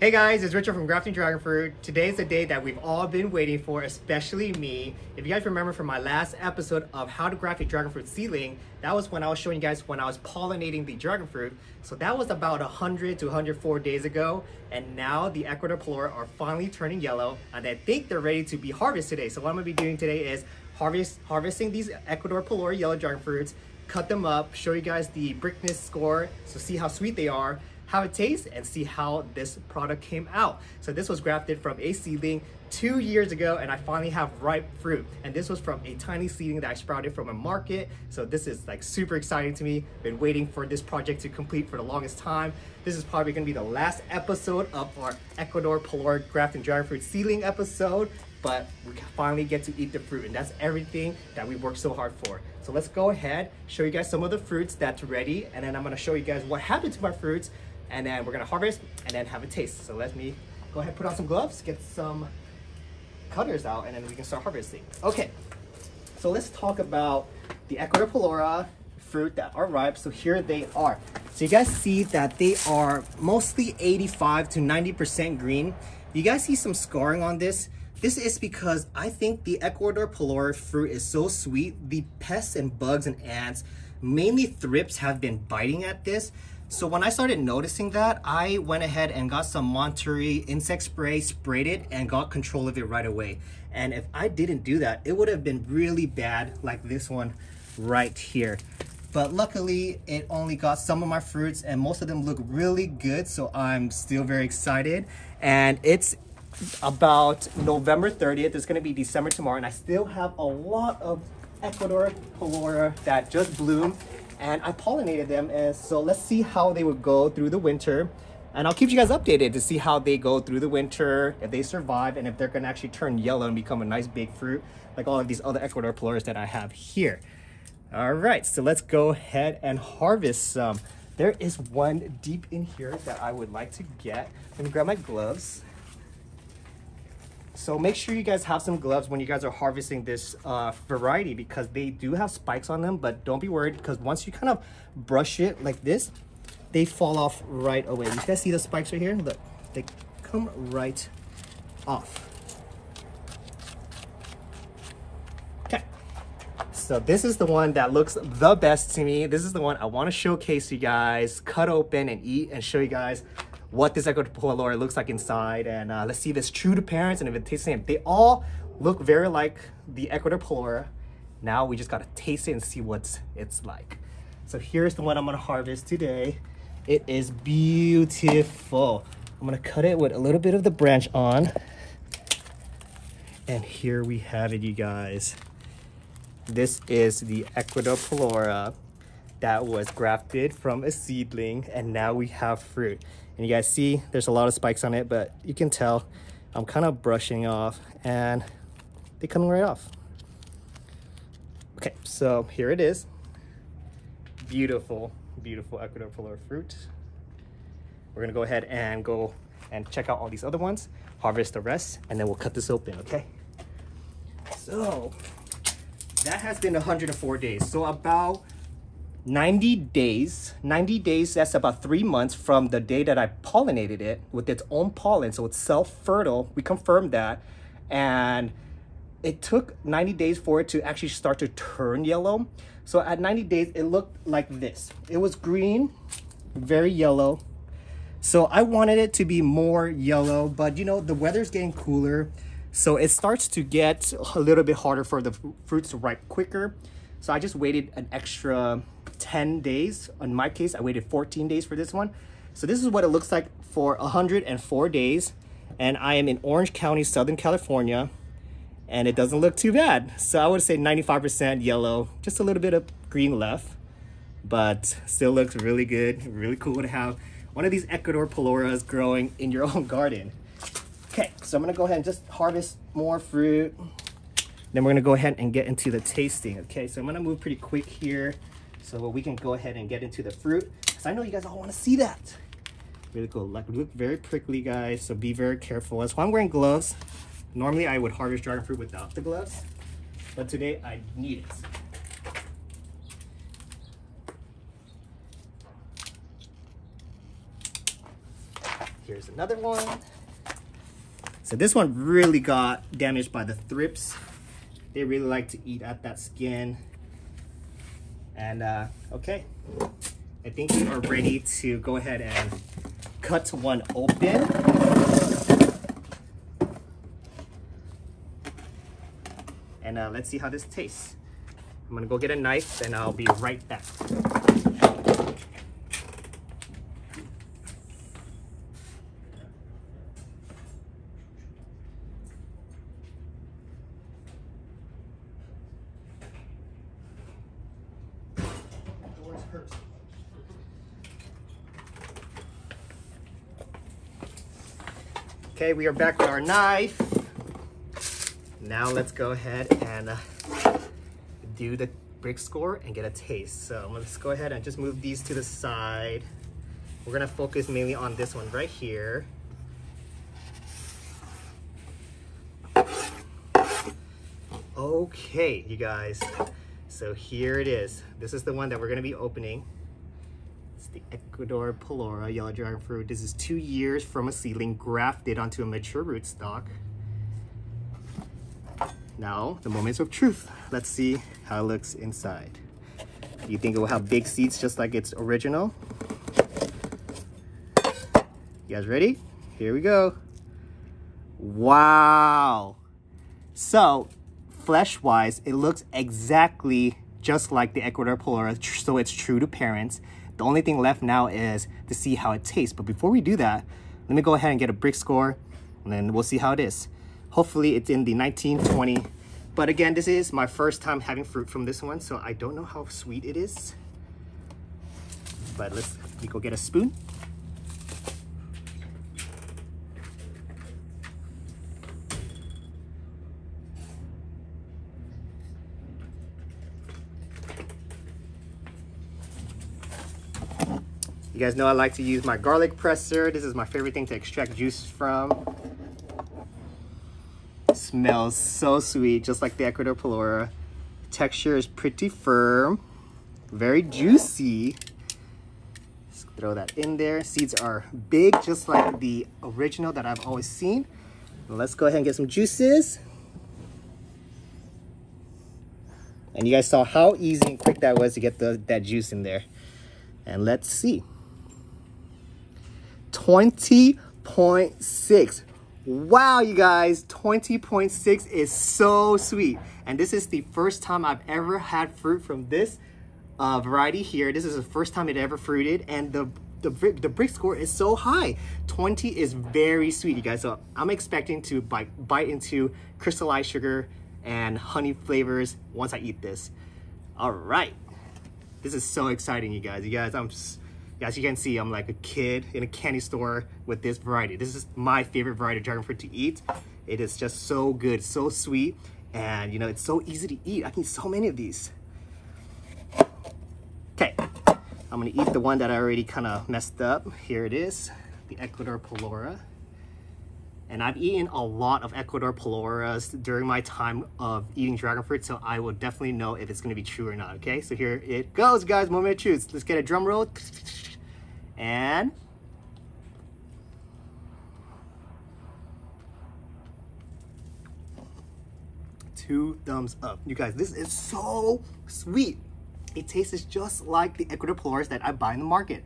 Hey guys, it's Richard from Grafting Dragon Fruit. Today is the day that we've all been waiting for, especially me. If you guys remember from my last episode of how to graft a dragon fruit seedling, that was when I was showing you guys when I was pollinating the dragon fruit. So that was about 100 to 104 days ago. And now the Ecuador Palora are finally turning yellow and I think they're ready to be harvested today. So what I'm gonna be doing today is harvest harvesting these Ecuador Palora yellow dragon fruits, cut them up, show you guys the brickness score, so see how sweet they are, how it tastes and see how this product came out. So this was grafted from a seedling two years ago and I finally have ripe fruit. And this was from a tiny seedling that I sprouted from a market. So this is like super exciting to me. Been waiting for this project to complete for the longest time. This is probably gonna be the last episode of our Ecuador Palora grafting dragon fruit seedling episode but we finally get to eat the fruit and that's everything that we worked so hard for. So let's go ahead, show you guys some of the fruits that's ready and then I'm gonna show you guys what happened to my fruits and then we're gonna harvest and then have a taste. So let me go ahead put on some gloves, get some cutters out, and then we can start harvesting. Okay, so let's talk about the Ecuador Palora fruit that are ripe. So here they are. So you guys see that they are mostly 85 to 90% green. You guys see some scarring on this? This is because I think the Ecuador Palora fruit is so sweet. The pests and bugs and ants, mainly thrips, have been biting at this. So when I started noticing that, I went ahead and got some Monterey insect spray, sprayed it, and got control of it right away. And if I didn't do that, it would have been really bad like this one right here. But luckily, it only got some of my fruits and most of them look really good. So I'm still very excited. And it's about November 30th. It's gonna be December tomorrow. And I still have a lot of Ecuador Palora that just bloomed and I pollinated them. And so let's see how they would go through the winter. And I'll keep you guys updated to see how they go through the winter, if they survive, and if they're gonna actually turn yellow and become a nice big fruit, like all of these other Ecuador Paloras that I have here. All right, so let's go ahead and harvest some. There is one deep in here that I would like to get. Let me grab my gloves. So make sure you guys have some gloves when you guys are harvesting this uh, variety because they do have spikes on them, but don't be worried because once you kind of brush it like this, they fall off right away. You guys see the spikes right here? Look, they come right off. Okay, so this is the one that looks the best to me. This is the one I want to showcase you guys, cut open and eat and show you guys what this Ecuador Palora looks like inside. And uh, let's see if it's true to parents and if it tastes the same. They all look very like the Ecuador Palora. Now we just gotta taste it and see what it's like. So here's the one I'm gonna harvest today. It is beautiful. I'm gonna cut it with a little bit of the branch on. And here we have it, you guys. This is the Ecuador Palora that was grafted from a seedling and now we have fruit. And you guys see there's a lot of spikes on it, but you can tell I'm kind of brushing off and they come right off. Okay, so here it is. Beautiful, beautiful Ecuador Palora fruit. We're gonna go ahead and go and check out all these other ones, harvest the rest, and then we'll cut this open, okay? So, that has been 104 days. So about 90 days 90 days that's about three months from the day that i pollinated it with its own pollen so it's self-fertile we confirmed that. And it took 90 days for it to actually start to turn yellow. So at 90 days it looked like this. It was green very yellow. So i wanted it to be more yellow but you know the weather's getting cooler so it starts to get a little bit harder for the fruits to ripe quicker. So i just waited an extra 10 days. In my case, I waited 14 days for this one. So this is what it looks like for 104 days. And I am in Orange County, Southern California. And it doesn't look too bad. So I would say 95% yellow, just a little bit of green left. But still looks really good, really cool to have one of these Ecuador Paloras growing in your own garden. Okay, so I'm gonna go ahead and just harvest more fruit. Then we're gonna go ahead and get into the tasting. Okay, so I'm gonna move pretty quick here. So we can go ahead and get into the fruit because I know you guys all want to see that. Really cool. Like look very prickly, guys. So be very careful. That's why I'm wearing gloves. Normally I would harvest dragon fruit without the gloves, but today I need it. Here's another one. So this one really got damaged by the thrips. They really like to eat at that skin. And uh, okay, I think we are ready to go ahead and cut one open. And uh, let's see how this tastes. I'm gonna go get a knife and I'll be right back. Okay, we are back with our knife. Now let's go ahead and uh, do the Brix score and get a taste. So let's go ahead and just move these to the side. We're gonna focus mainly on this one right here. Okay, you guys. So here it is. This is the one that we're gonna be opening. The Ecuador Palora Yellow Dragon Fruit. This is two years from a seedling grafted onto a mature rootstock. Now, the moments of truth. Let's see how it looks inside. You think it will have big seeds just like its original? You guys ready? Here we go. Wow. So, flesh-wise, it looks exactly just like the Ecuador Palora, so it's true to parents. The only thing left now is to see how it tastes. But before we do that, let me go ahead and get a Brix score, and then we'll see how it is. Hopefully it's in the 1920. But again, this is my first time having fruit from this one, so I don't know how sweet it is. But let's let go get a spoon. You guys know I like to use my garlic presser. This is my favorite thing to extract juice from smells so sweet, just like the Ecuador Palora. Texture is pretty firm, very juicy. Just throw that in there. Seeds are big, just like the original that I've always seen. Let's go ahead and get some juices. And you guys saw how easy and quick that was to get the, that juice in there. And let's see. 20.6 Wow, you guys, 20.6 is so sweet. And this is the first time I've ever had fruit from this uh, variety here. This is the first time it ever fruited and the, the, the Brix score is so high. 20 is very sweet, you guys. So I'm expecting to bite, bite into crystallized sugar and honey flavors once I eat this. All right. This is so exciting, you guys. You guys, I'm just, as you can see, I'm like a kid in a candy store with this variety. This is my favorite variety of dragon fruit to eat. It is just so good, so sweet, and you know, it's so easy to eat. I can eat so many of these. Okay, I'm gonna eat the one that I already kind of messed up. Here it is, the Ecuador Palora. And I've eaten a lot of Ecuador Paloras during my time of eating dragon fruit, so I will definitely know if it's gonna be true or not, okay? So here it goes, guys, moment of truth. Let's get a drum roll. And two thumbs up. You guys, this is so sweet. It tastes just like the Ecuador Paloras that I buy in the market.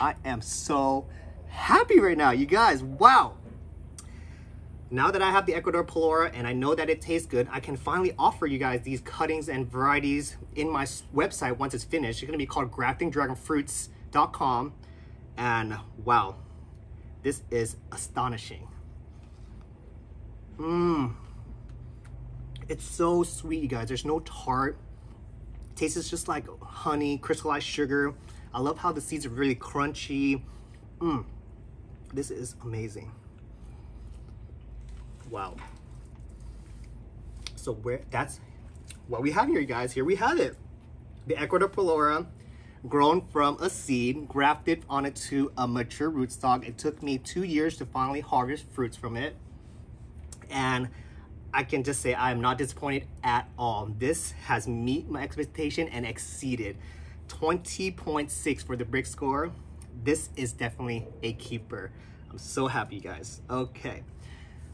I am so happy right now, you guys. Wow. Now that I have the Ecuador Palora and I know that it tastes good, I can finally offer you guys these cuttings and varieties in my website once it's finished. It's gonna be called graftingdragonfruits.com. And wow, this is astonishing. Mmm. It's so sweet, you guys. There's no tart. Tastes just like honey, crystallized sugar. I love how the seeds are really crunchy. Mmm. This is amazing. Wow. So where that's what we have here, you guys. Here we have it. The Ecuador Palora grown from a seed, grafted onto a mature rootstock. It took me two years to finally harvest fruits from it. And I can just say I am not disappointed at all. This has meet my expectation and exceeded. 20.6 for the Brix score. This is definitely a keeper. I'm so happy, you guys. Okay.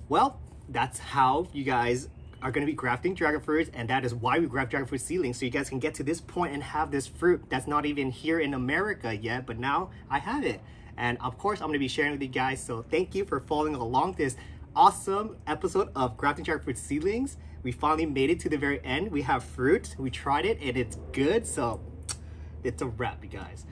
Well, that's how you guys are going to be grafting dragon fruits and that is why we graft dragon fruit seedlings so you guys can get to this point and have this fruit that's not even here in America yet but now I have it. And of course I'm going to be sharing with you guys so thank you for following along this awesome episode of grafting dragon fruit seedlings. We finally made it to the very end. We have fruit. We tried it and it's good so it's a wrap you guys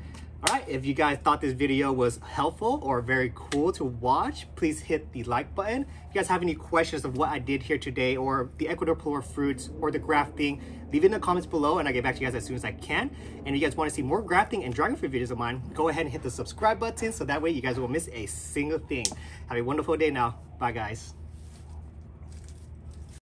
all right, if you guys thought this video was helpful or very cool to watch, please hit the like button. If you guys have any questions of what I did here today or the Ecuador Palora fruits or the grafting, leave it in the comments below and I'll get back to you guys as soon as I can. And if you guys want to see more grafting and dragon fruit videos of mine, go ahead and hit the subscribe button so that way you guys won't miss a single thing. Have a wonderful day now. Bye guys.